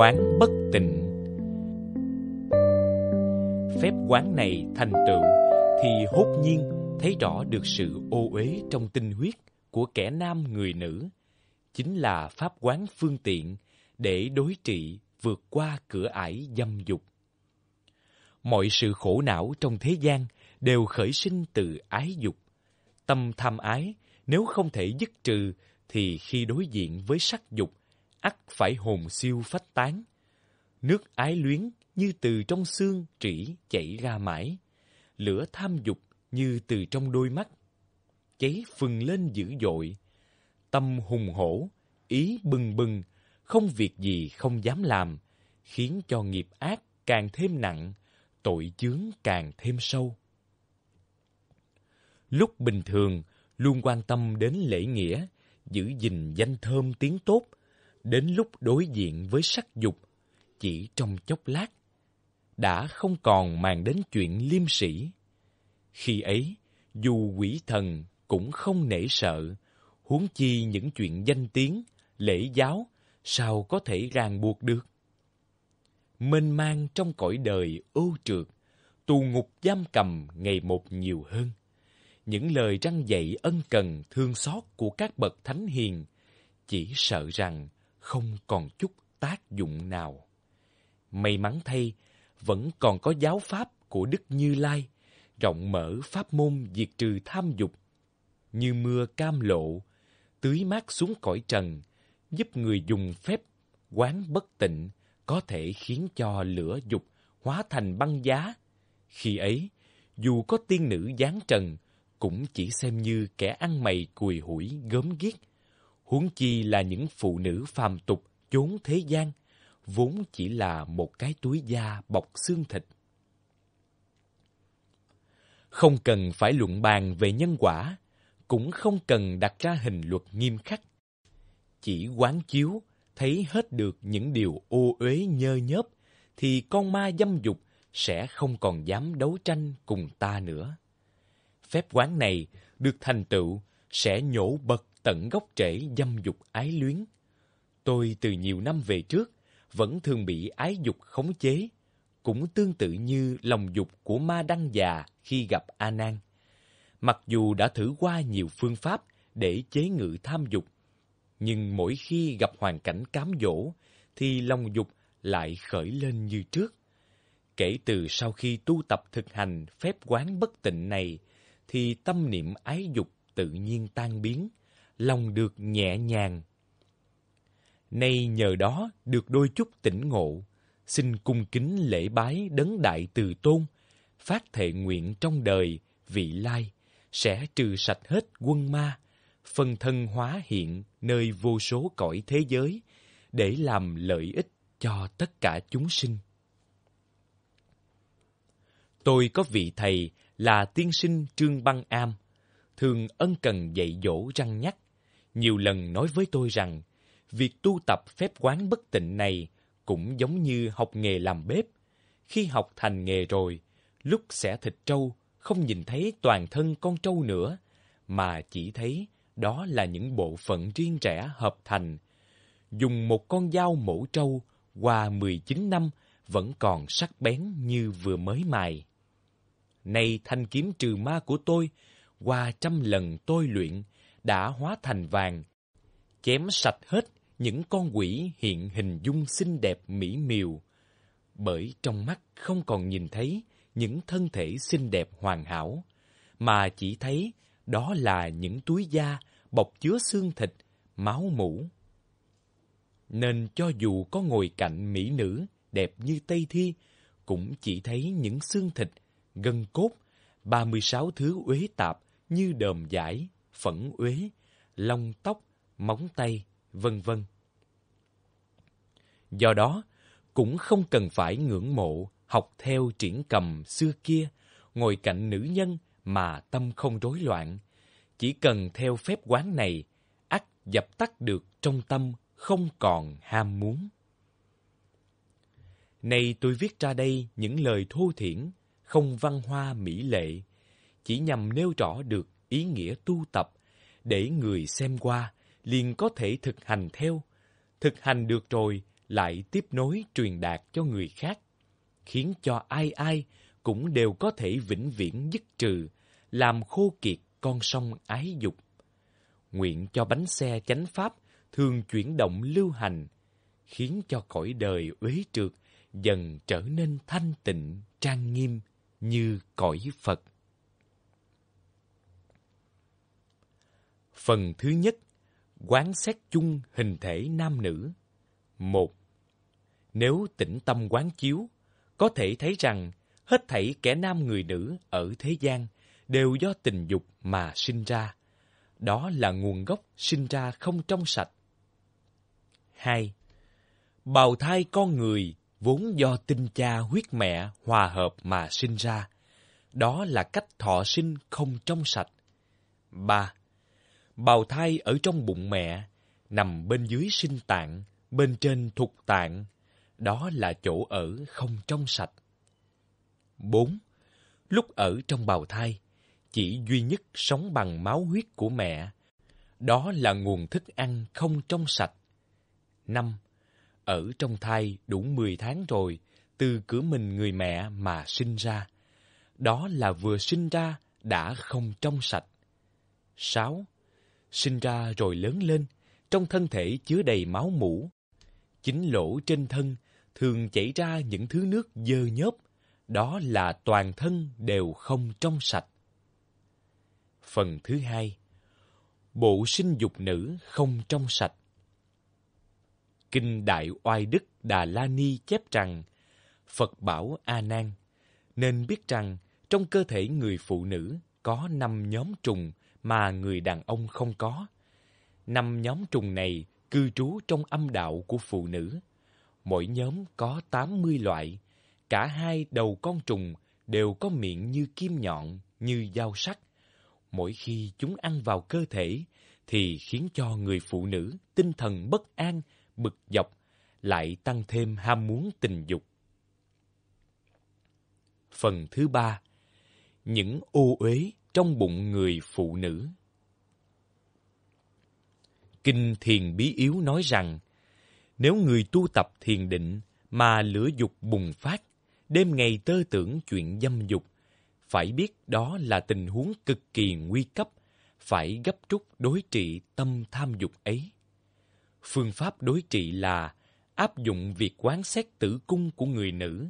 quán bất tịnh Phép quán này thành tựu thì hốt nhiên thấy rõ được sự ô uế trong tinh huyết của kẻ nam người nữ, chính là pháp quán phương tiện để đối trị vượt qua cửa ải dâm dục. Mọi sự khổ não trong thế gian đều khởi sinh từ ái dục. Tâm tham ái nếu không thể dứt trừ thì khi đối diện với sắc dục, ắt phải hồn siêu phách tán. Nước ái luyến như từ trong xương trĩ chảy ra mãi. Lửa tham dục như từ trong đôi mắt. Cháy phừng lên dữ dội. Tâm hùng hổ, ý bừng bừng, không việc gì không dám làm, khiến cho nghiệp ác càng thêm nặng, tội chướng càng thêm sâu. Lúc bình thường, luôn quan tâm đến lễ nghĩa, giữ gìn danh thơm tiếng tốt, đến lúc đối diện với sắc dục, chỉ trong chốc lát, đã không còn màng đến chuyện liêm sĩ. Khi ấy, dù quỷ thần cũng không nể sợ, huống chi những chuyện danh tiếng, lễ giáo, sao có thể ràng buộc được? Mênh mang trong cõi đời ô trượt, tù ngục giam cầm ngày một nhiều hơn. Những lời răng dạy ân cần thương xót của các bậc thánh hiền chỉ sợ rằng không còn chút tác dụng nào. May mắn thay, vẫn còn có giáo pháp của Đức Như Lai, rộng mở pháp môn diệt trừ tham dục, như mưa cam lộ, tưới mát xuống cõi trần, giúp người dùng phép quán bất tịnh có thể khiến cho lửa dục hóa thành băng giá. Khi ấy, dù có tiên nữ giáng trần, cũng chỉ xem như kẻ ăn mày cùi hủi gớm ghiếc. Huống chi là những phụ nữ phàm tục chốn thế gian, vốn chỉ là một cái túi da bọc xương thịt. Không cần phải luận bàn về nhân quả, cũng không cần đặt ra hình luật nghiêm khắc. Chỉ quán chiếu, thấy hết được những điều ô uế nhơ nhớp, thì con ma dâm dục sẽ không còn dám đấu tranh cùng ta nữa. Phép quán này được thành tựu sẽ nhổ bật tận gốc rễ dâm dục ái luyến. Tôi từ nhiều năm về trước vẫn thường bị ái dục khống chế, cũng tương tự như lòng dục của ma đăng già khi gặp A Nan. Mặc dù đã thử qua nhiều phương pháp để chế ngự tham dục, nhưng mỗi khi gặp hoàn cảnh cám dỗ thì lòng dục lại khởi lên như trước. Kể từ sau khi tu tập thực hành phép quán bất tịnh này, thì tâm niệm ái dục tự nhiên tan biến, lòng được nhẹ nhàng. Nay nhờ đó được đôi chút tỉnh ngộ, xin cung kính lễ bái đấng đại từ tôn, phát thệ nguyện trong đời vị lai sẽ trừ sạch hết quân ma, phân thân hóa hiện nơi vô số cõi thế giới để làm lợi ích cho tất cả chúng sinh. Tôi có vị thầy là tiên sinh Trương Băng Am, thường ân cần dạy dỗ răng nhắc, nhiều lần nói với tôi rằng việc tu tập phép quán bất tịnh này cũng giống như học nghề làm bếp. Khi học thành nghề rồi, lúc xẻ thịt trâu không nhìn thấy toàn thân con trâu nữa, mà chỉ thấy đó là những bộ phận riêng rẽ hợp thành. Dùng một con dao mổ trâu qua 19 năm vẫn còn sắc bén như vừa mới mài. Nay thanh kiếm trừ ma của tôi, qua trăm lần tôi luyện, đã hóa thành vàng, chém sạch hết những con quỷ hiện hình dung xinh đẹp mỹ miều. Bởi trong mắt không còn nhìn thấy những thân thể xinh đẹp hoàn hảo, mà chỉ thấy đó là những túi da bọc chứa xương thịt, máu mủ. Nên cho dù có ngồi cạnh mỹ nữ đẹp như Tây Thi, cũng chỉ thấy những xương thịt, gân cốt, 36 thứ uế tạp như đờm giải, phẫn uế, lông tóc, móng tay, vân vân. Do đó, cũng không cần phải ngưỡng mộ, học theo triển cầm xưa kia, ngồi cạnh nữ nhân mà tâm không rối loạn. Chỉ cần theo phép quán này, ắt dập tắt được trong tâm không còn ham muốn. Nay tôi viết ra đây những lời thô thiển, không văn hoa mỹ lệ, chỉ nhằm nêu rõ được ý nghĩa tu tập, để người xem qua liền có thể thực hành theo. Thực hành được rồi lại tiếp nối truyền đạt cho người khác, khiến cho ai ai cũng đều có thể vĩnh viễn dứt trừ, làm khô kiệt con sông ái dục. Nguyện cho bánh xe chánh pháp thường chuyển động lưu hành, khiến cho cõi đời uế trượt dần trở nên thanh tịnh, trang nghiêm như cõi Phật. Phần thứ nhất, quán xét chung hình thể nam nữ. Một, nếu tĩnh tâm quán chiếu, có thể thấy rằng hết thảy kẻ nam người nữ ở thế gian đều do tình dục mà sinh ra. Đó là nguồn gốc sinh ra không trong sạch. Hai, bào thai con người vốn do tinh cha huyết mẹ hòa hợp mà sinh ra. Đó là cách thọ sinh không trong sạch. Ba, bào thai ở trong bụng mẹ, nằm bên dưới sinh tạng, bên trên thục tạng. Đó là chỗ ở không trong sạch. 4. Lúc ở trong bào thai, chỉ duy nhất sống bằng máu huyết của mẹ. Đó là nguồn thức ăn không trong sạch. 5. Ở trong thai đủ 10 tháng rồi, từ cửa mình người mẹ mà sinh ra. Đó là vừa sinh ra đã không trong sạch. 6 sinh ra rồi lớn lên, trong thân thể chứa đầy máu mủ. Chính lỗ trên thân thường chảy ra những thứ nước dơ nhớp, đó là toàn thân đều không trong sạch. Phần thứ hai, bộ sinh dục nữ không trong sạch. Kinh Đại Oai Đức Đà La Ni chép rằng, Phật bảo A Nan nên biết rằng trong cơ thể người phụ nữ có năm nhóm trùng mà người đàn ông không có. Năm nhóm trùng này cư trú trong âm đạo của phụ nữ. Mỗi nhóm có 80 loại. Cả hai đầu con trùng đều có miệng như kim nhọn, như dao sắc. Mỗi khi chúng ăn vào cơ thể, thì khiến cho người phụ nữ tinh thần bất an, bực dọc, lại tăng thêm ham muốn tình dục. Phần thứ ba Những ô uế trong bụng người phụ nữ. Kinh Thiền Bí Yếu nói rằng, nếu người tu tập thiền định mà lửa dục bùng phát, đêm ngày tơ tưởng chuyện dâm dục, phải biết đó là tình huống cực kỳ nguy cấp, phải gấp rút đối trị tâm tham dục ấy. Phương pháp đối trị là áp dụng việc quán xét tử cung của người nữ.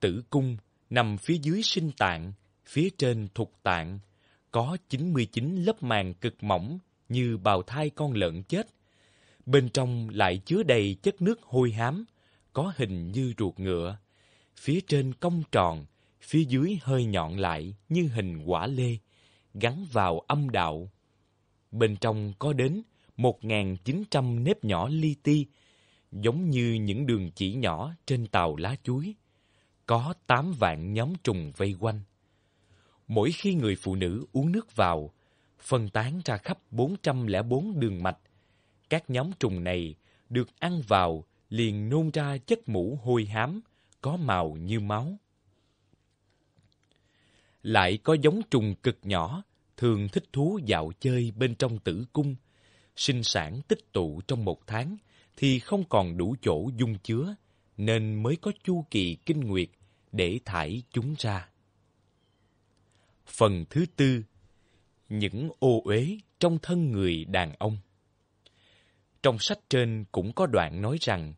Tử cung nằm phía dưới sinh tạng, Phía trên thục tạng có 99 lớp màng cực mỏng như bào thai con lợn chết. Bên trong lại chứa đầy chất nước hôi hám, có hình như ruột ngựa. Phía trên cong tròn, phía dưới hơi nhọn lại như hình quả lê, gắn vào âm đạo. Bên trong có đến 1.900 nếp nhỏ li ti, giống như những đường chỉ nhỏ trên tàu lá chuối. Có 8 vạn nhóm trùng vây quanh. Mỗi khi người phụ nữ uống nước vào, phân tán ra khắp 404 đường mạch. Các nhóm trùng này được ăn vào liền nôn ra chất mũ hôi hám, có màu như máu. Lại có giống trùng cực nhỏ, thường thích thú dạo chơi bên trong tử cung, sinh sản tích tụ trong một tháng thì không còn đủ chỗ dung chứa, nên mới có chu kỳ kinh nguyệt để thải chúng ra. Phần thứ tư Những ô uế trong thân người đàn ông Trong sách trên cũng có đoạn nói rằng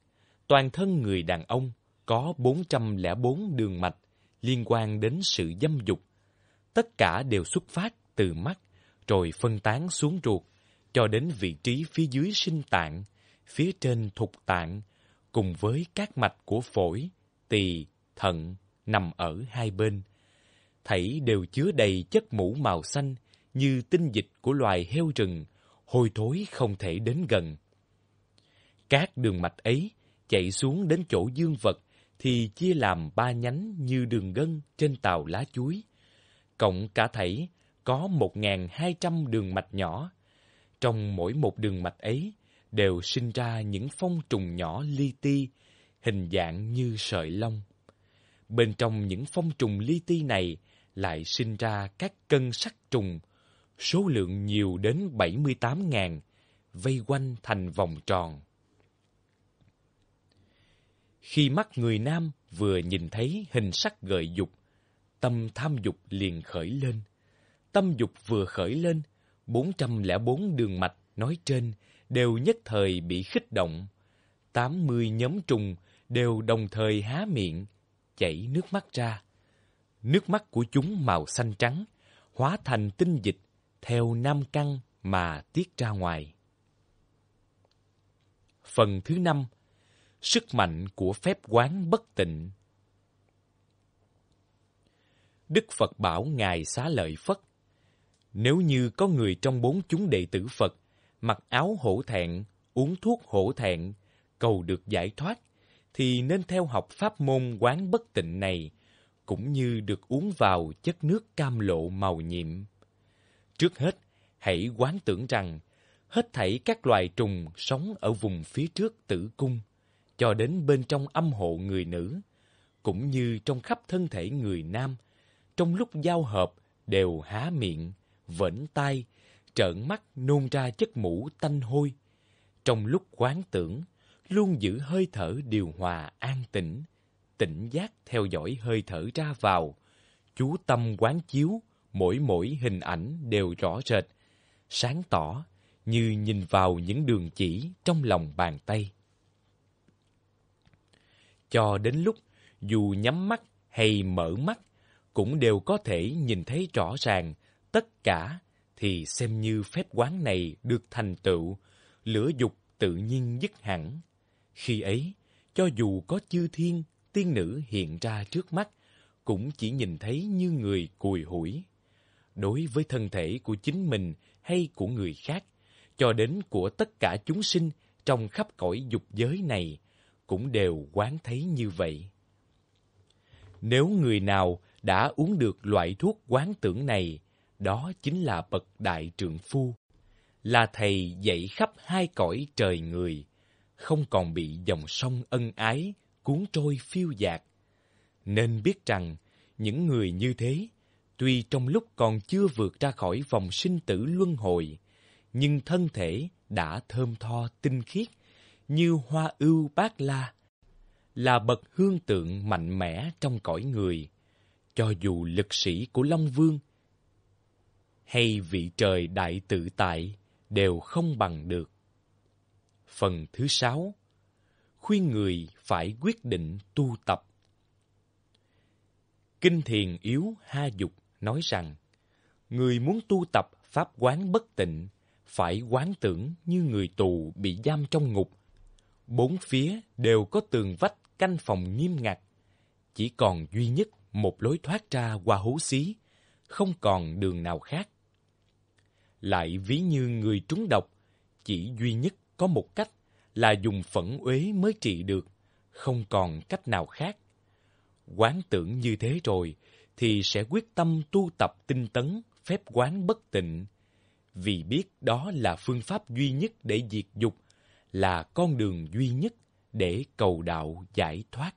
toàn thân người đàn ông có 404 đường mạch liên quan đến sự dâm dục. Tất cả đều xuất phát từ mắt, rồi phân tán xuống ruột, cho đến vị trí phía dưới sinh tạng, phía trên thục tạng, cùng với các mạch của phổi, tỳ, thận nằm ở hai bên thảy đều chứa đầy chất mũ màu xanh như tinh dịch của loài heo rừng, hôi thối không thể đến gần. Các đường mạch ấy chạy xuống đến chỗ dương vật thì chia làm ba nhánh như đường gân trên tàu lá chuối. Cộng cả thảy có 1.200 đường mạch nhỏ. Trong mỗi một đường mạch ấy đều sinh ra những phong trùng nhỏ li ti, hình dạng như sợi lông. Bên trong những phong trùng li ti này lại sinh ra các cân sắc trùng, số lượng nhiều đến 78.000, vây quanh thành vòng tròn. Khi mắt người nam vừa nhìn thấy hình sắc gợi dục, tâm tham dục liền khởi lên. Tâm dục vừa khởi lên, 404 đường mạch nói trên đều nhất thời bị khích động. 80 nhóm trùng đều đồng thời há miệng, chảy nước mắt ra. Nước mắt của chúng màu xanh trắng, hóa thành tinh dịch theo nam căn mà tiết ra ngoài. Phần thứ năm Sức mạnh của phép quán bất tịnh Đức Phật bảo Ngài xá lợi Phất Nếu như có người trong bốn chúng đệ tử Phật mặc áo hổ thẹn, uống thuốc hổ thẹn, cầu được giải thoát, thì nên theo học pháp môn quán bất tịnh này, cũng như được uống vào chất nước cam lộ màu nhiệm. Trước hết, hãy quán tưởng rằng hết thảy các loài trùng sống ở vùng phía trước tử cung, cho đến bên trong âm hộ người nữ, cũng như trong khắp thân thể người nam, trong lúc giao hợp đều há miệng, vẫn tai, trợn mắt nôn ra chất mũ tanh hôi. Trong lúc quán tưởng, luôn giữ hơi thở điều hòa an tĩnh, tỉnh giác theo dõi hơi thở ra vào, chú tâm quán chiếu, mỗi mỗi hình ảnh đều rõ rệt, sáng tỏ như nhìn vào những đường chỉ trong lòng bàn tay. Cho đến lúc dù nhắm mắt hay mở mắt cũng đều có thể nhìn thấy rõ ràng tất cả thì xem như phép quán này được thành tựu, lửa dục tự nhiên dứt hẳn. Khi ấy, cho dù có chư thiên, tiên nữ hiện ra trước mắt, cũng chỉ nhìn thấy như người cùi hủi. Đối với thân thể của chính mình hay của người khác, cho đến của tất cả chúng sinh trong khắp cõi dục giới này, cũng đều quán thấy như vậy. Nếu người nào đã uống được loại thuốc quán tưởng này, đó chính là bậc đại trượng phu, là thầy dạy khắp hai cõi trời người, không còn bị dòng sông ân ái cuốn trôi phiêu dạt. Nên biết rằng, những người như thế, tuy trong lúc còn chưa vượt ra khỏi vòng sinh tử luân hồi, nhưng thân thể đã thơm tho tinh khiết, như hoa ưu bát la, là bậc hương tượng mạnh mẽ trong cõi người. Cho dù lực sĩ của Long Vương hay vị trời đại tự tại đều không bằng được. Phần thứ sáu Khuyên người phải quyết định tu tập. Kinh Thiền Yếu Ha Dục nói rằng, người muốn tu tập pháp quán bất tịnh, phải quán tưởng như người tù bị giam trong ngục. Bốn phía đều có tường vách canh phòng nghiêm ngặt, chỉ còn duy nhất một lối thoát ra qua hố xí, không còn đường nào khác lại ví như người trúng độc, chỉ duy nhất có một cách là dùng phẫn uế mới trị được, không còn cách nào khác. Quán tưởng như thế rồi, thì sẽ quyết tâm tu tập tinh tấn, phép quán bất tịnh, vì biết đó là phương pháp duy nhất để diệt dục, là con đường duy nhất để cầu đạo giải thoát.